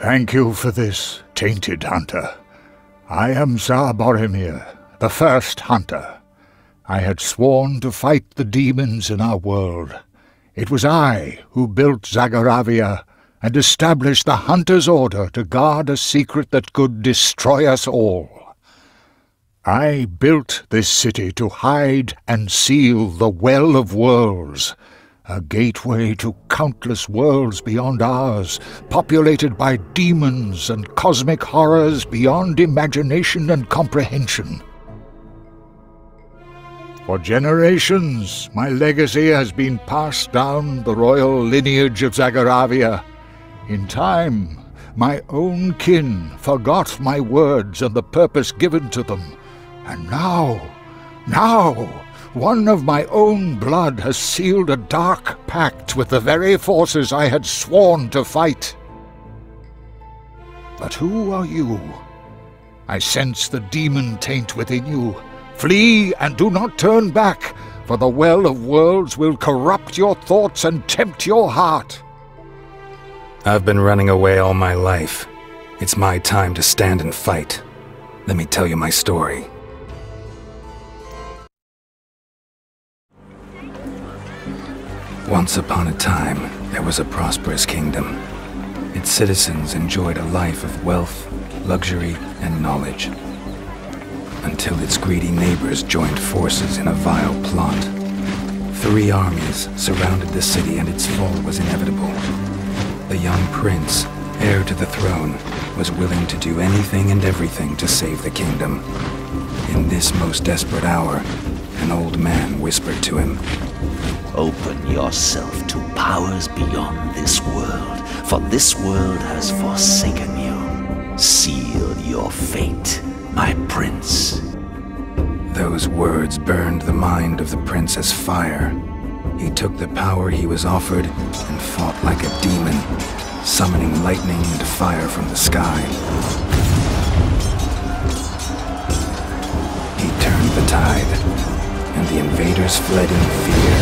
Thank you for this, tainted hunter. I am Tsar Boromir, the first hunter. I had sworn to fight the demons in our world. It was I who built Zagoravia and established the Hunter's Order to guard a secret that could destroy us all. I built this city to hide and seal the Well of Worlds, a gateway to countless worlds beyond ours, populated by demons and cosmic horrors beyond imagination and comprehension. For generations, my legacy has been passed down the royal lineage of Zagoravia. In time, my own kin forgot my words and the purpose given to them. And now, now, one of my own blood has sealed a dark pact with the very forces I had sworn to fight. But who are you? I sense the demon taint within you. Flee and do not turn back, for the Well of Worlds will corrupt your thoughts and tempt your heart. I've been running away all my life. It's my time to stand and fight. Let me tell you my story. Once upon a time, there was a prosperous kingdom. Its citizens enjoyed a life of wealth, luxury, and knowledge. Until its greedy neighbors joined forces in a vile plot. Three armies surrounded the city and its fall was inevitable. The young prince, heir to the throne, was willing to do anything and everything to save the kingdom. In this most desperate hour, an old man whispered to him, Open yourself to powers beyond this world, for this world has forsaken you. Seal your fate, my prince. Those words burned the mind of the prince as fire. He took the power he was offered and fought like a demon, summoning lightning and fire from the sky. He turned the tide, the invaders fled in fear.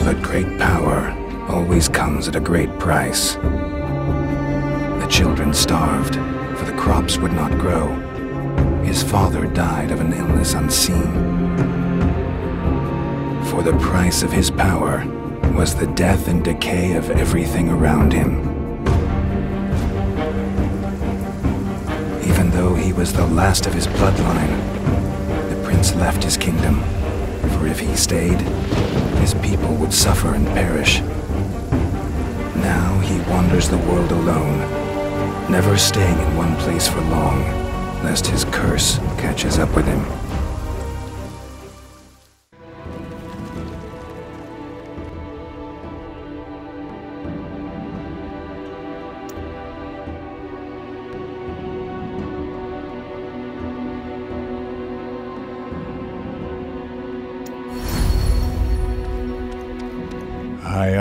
But great power always comes at a great price. The children starved, for the crops would not grow. His father died of an illness unseen. For the price of his power was the death and decay of everything around him. Even though he was the last of his bloodline, prince left his kingdom. For if he stayed, his people would suffer and perish. Now he wanders the world alone, never staying in one place for long, lest his curse catches up with him.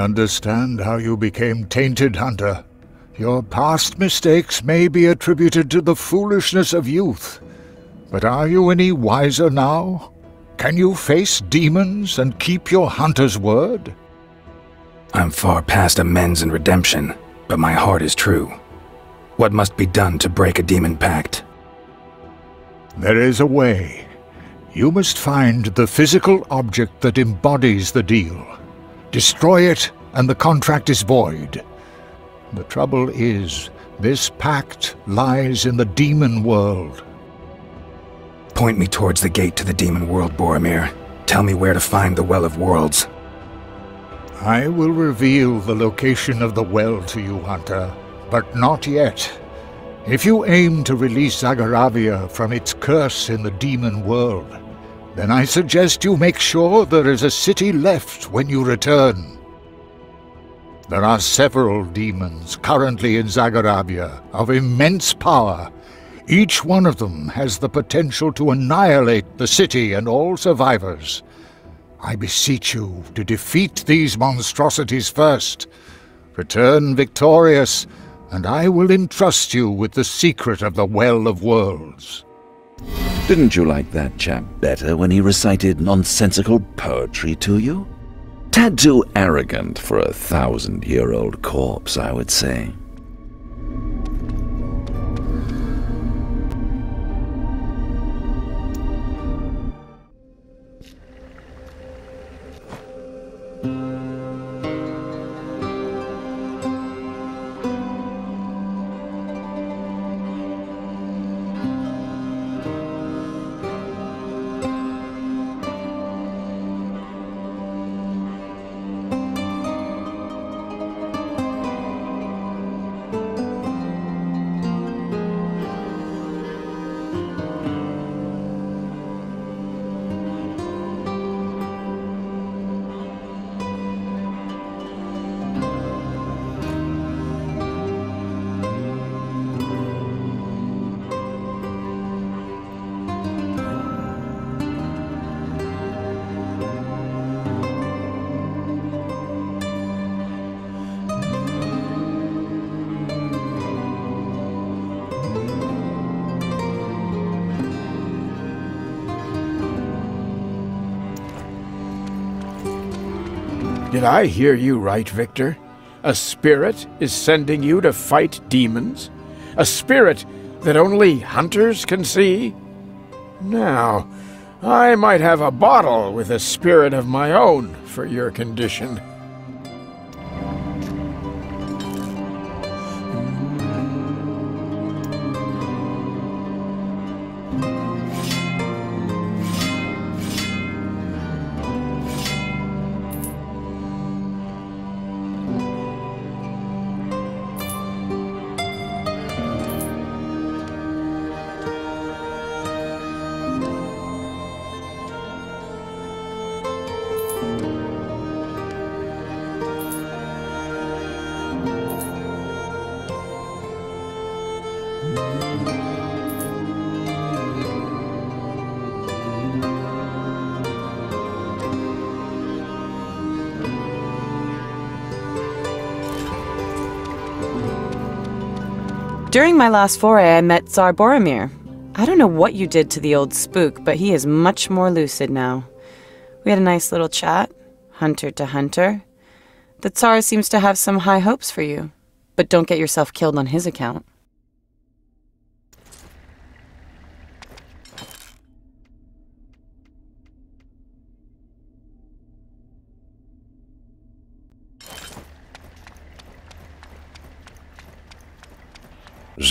Understand how you became tainted, Hunter. Your past mistakes may be attributed to the foolishness of youth. But are you any wiser now? Can you face demons and keep your hunter's word? I'm far past amends and redemption, but my heart is true. What must be done to break a demon pact? There is a way. You must find the physical object that embodies the deal. Destroy it, and the contract is void. The trouble is, this pact lies in the demon world. Point me towards the gate to the demon world, Boromir. Tell me where to find the Well of Worlds. I will reveal the location of the well to you, Hunter, but not yet. If you aim to release Zagoravia from its curse in the demon world, then I suggest you make sure there is a city left when you return. There are several demons currently in Zagoravia of immense power. Each one of them has the potential to annihilate the city and all survivors. I beseech you to defeat these monstrosities first. Return victorious, and I will entrust you with the secret of the Well of Worlds. Didn't you like that chap better when he recited nonsensical poetry to you? Tad too arrogant for a thousand-year-old corpse, I would say. Did I hear you right, Victor? A spirit is sending you to fight demons? A spirit that only hunters can see? Now, I might have a bottle with a spirit of my own for your condition. During my last foray, I met Tsar Boromir. I don't know what you did to the old spook, but he is much more lucid now. We had a nice little chat, hunter to hunter. The Tsar seems to have some high hopes for you, but don't get yourself killed on his account.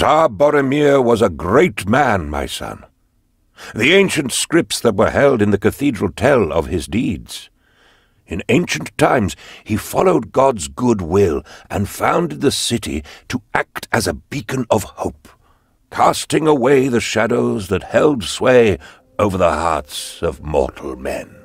Tsar Boromir was a great man, my son. The ancient scripts that were held in the cathedral tell of his deeds. In ancient times, he followed God's good will and founded the city to act as a beacon of hope, casting away the shadows that held sway over the hearts of mortal men.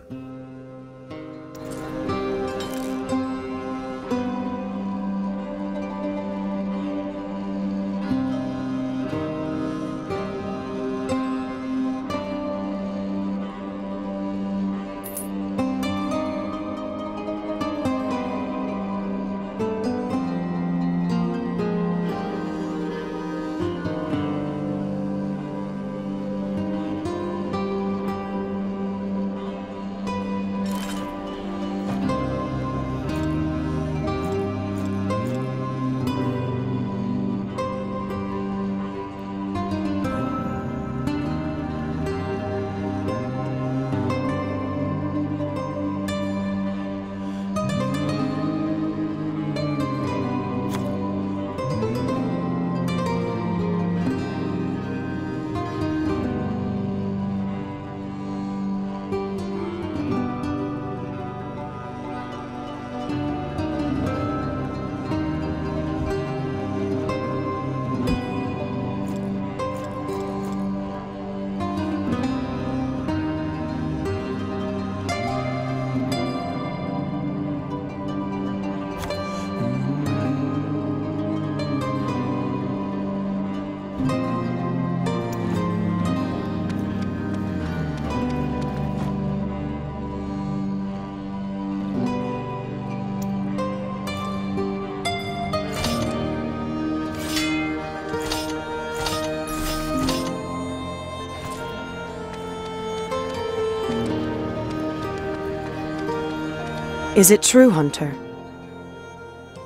Is it true, Hunter?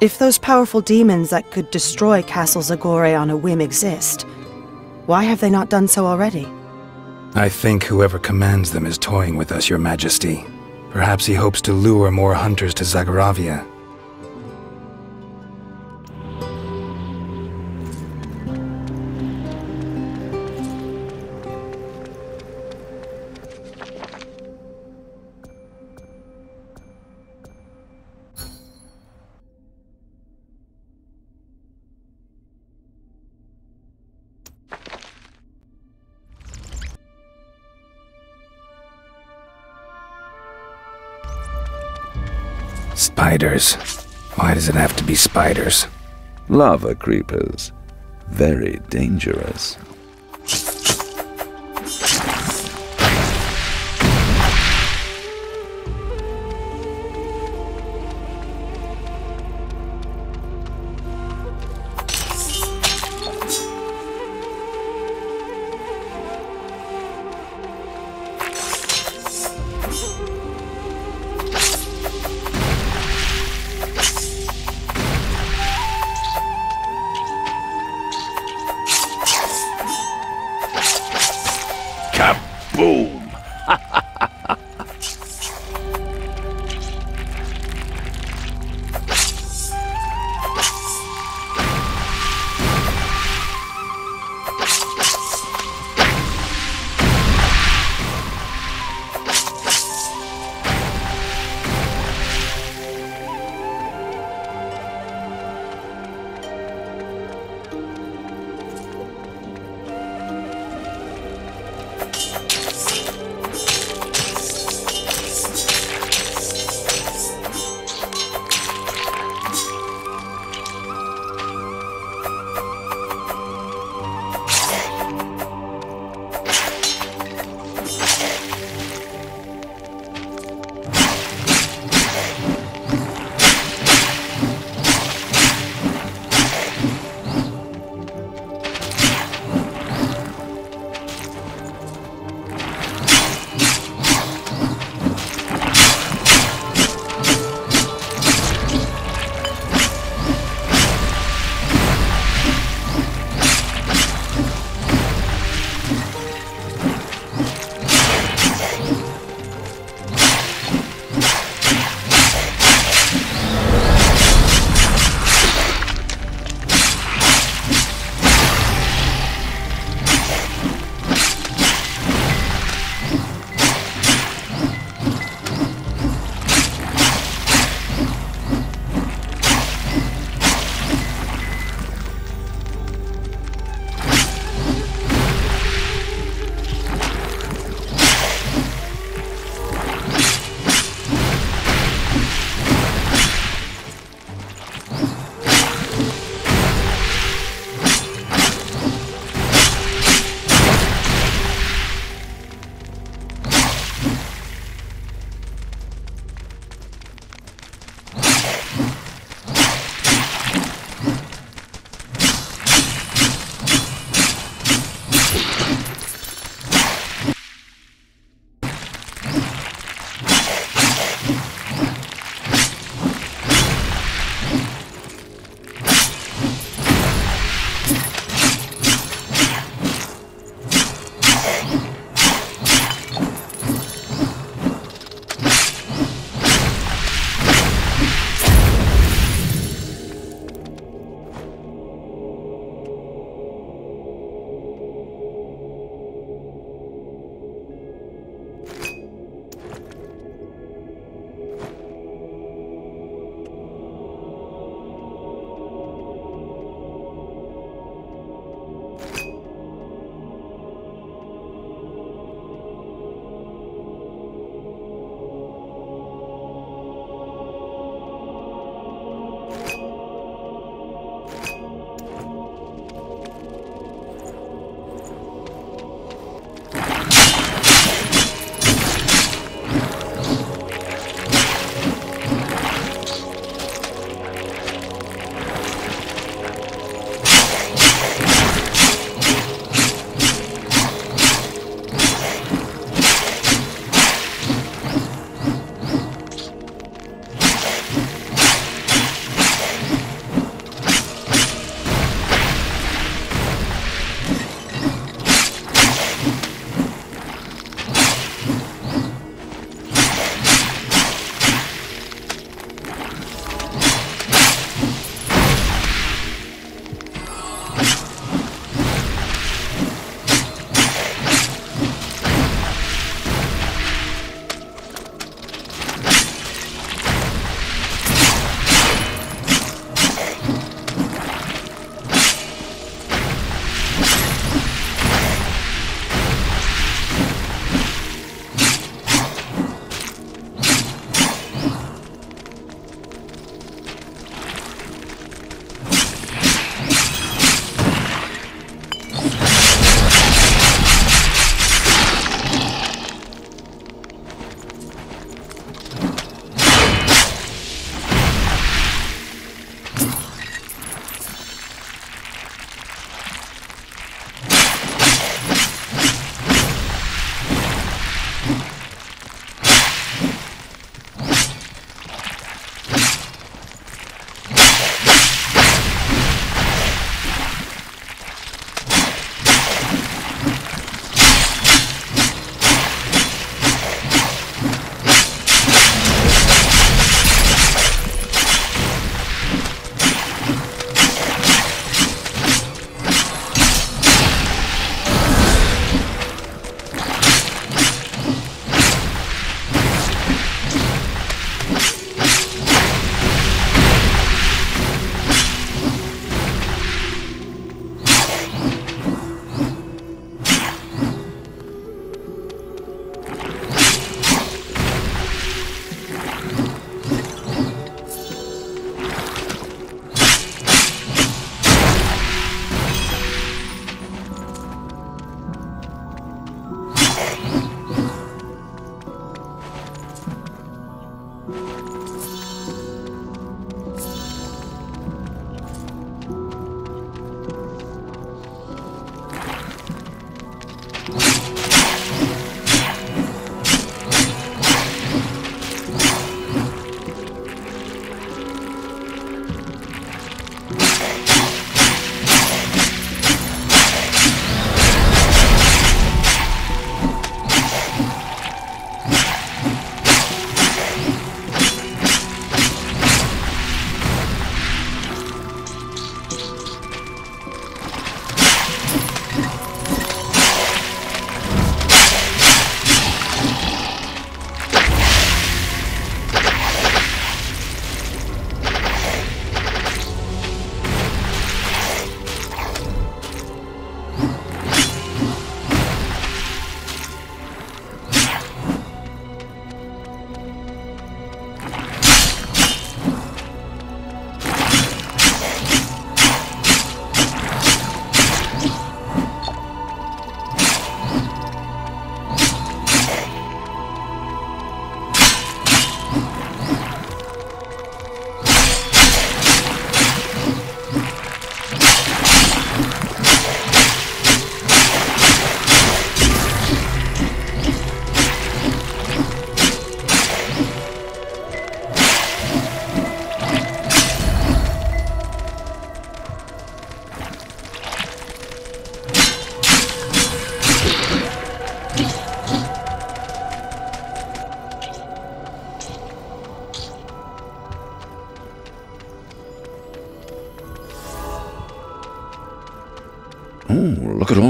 If those powerful demons that could destroy Castle Zagore on a whim exist, why have they not done so already? I think whoever commands them is toying with us, your majesty. Perhaps he hopes to lure more hunters to Zagoravia. Spiders. Why does it have to be spiders? Lava creepers. Very dangerous.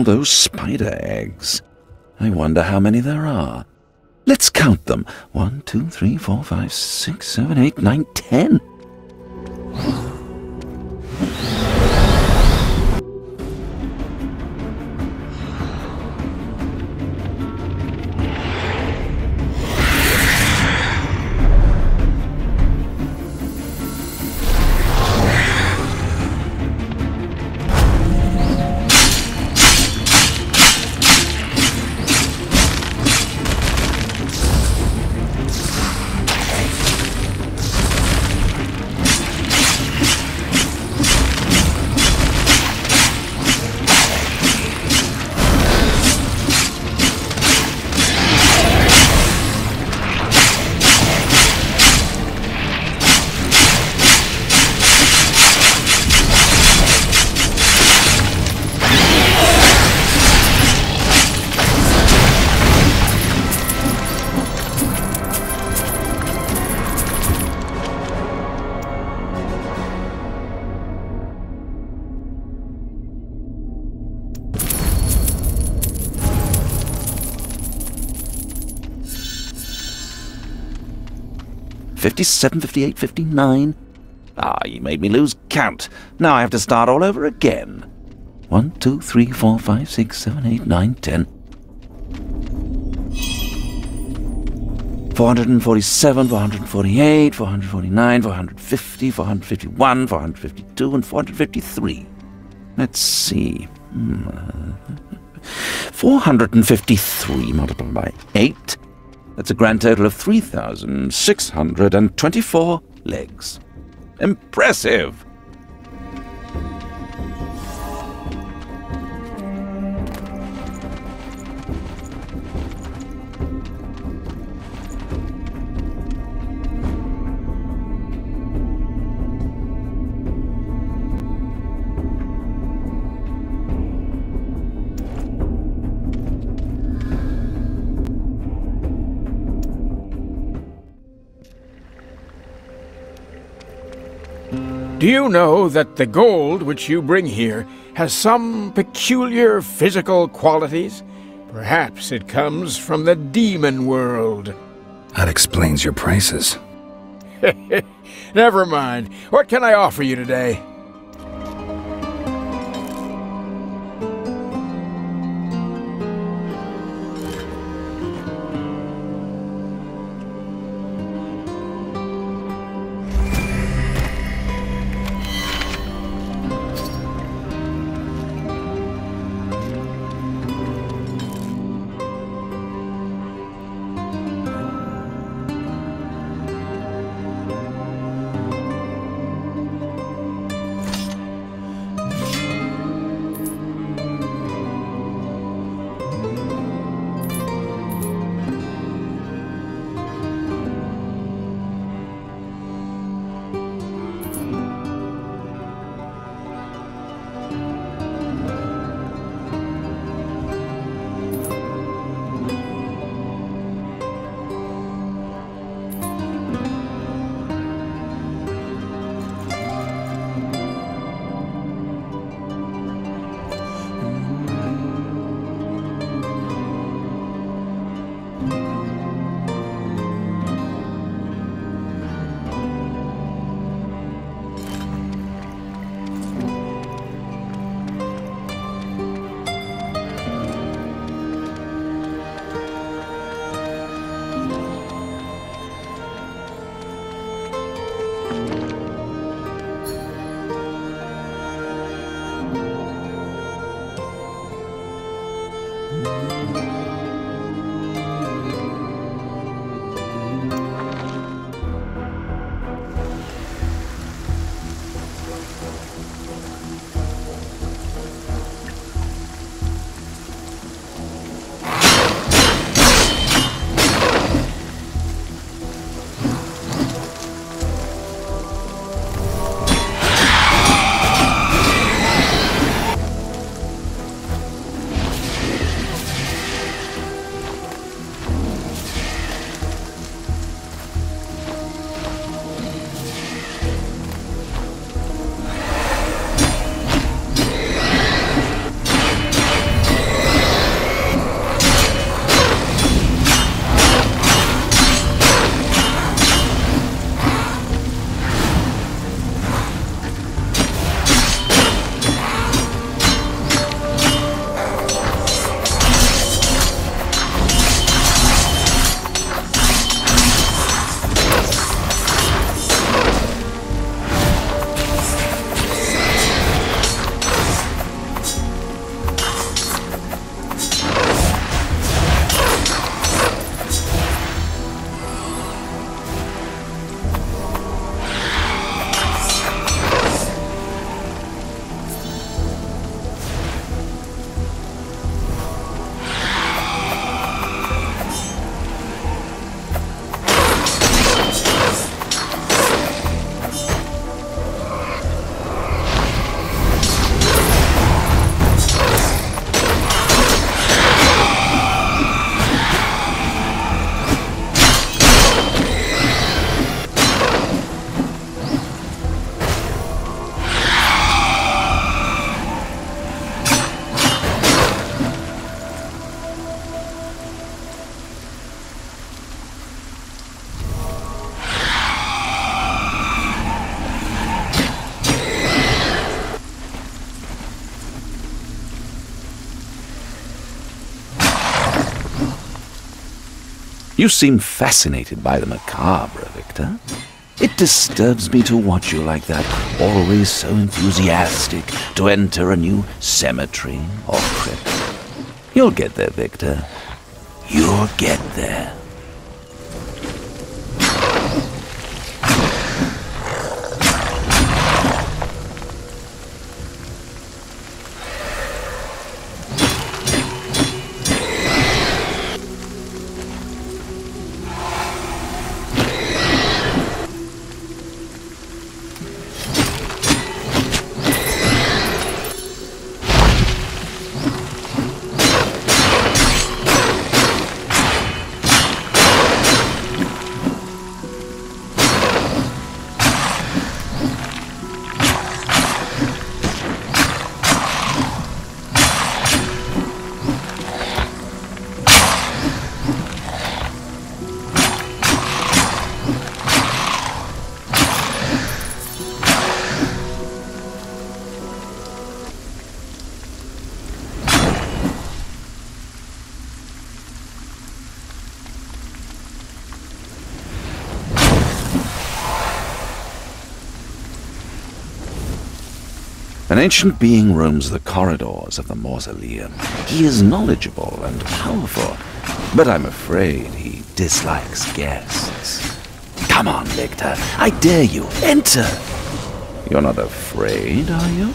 All those spider eggs. I wonder how many there are. Let's count them. One, two, three, four, five, six, seven, eight, nine, ten. Fifty-seven, fifty-eight, fifty-nine. Ah, you made me lose count. Now I have to start all over again. One, two, three, four, five, six, seven, eight, nine, ten. 447, 448, 449, 450, 451, 452, and 453. Let's see. Hmm. 453 multiplied by 8. That's a grand total of 3,624 legs. Impressive! You know that the gold which you bring here has some peculiar physical qualities? Perhaps it comes from the demon world. That explains your prices. Never mind. What can I offer you today? You seem fascinated by the macabre, Victor. It disturbs me to watch you like that, always so enthusiastic to enter a new cemetery or crypt. You'll get there, Victor. You'll get there. An ancient being roams the corridors of the mausoleum. He is knowledgeable and powerful, but I'm afraid he dislikes guests. Come on, Victor. I dare you. Enter. You're not afraid, are you?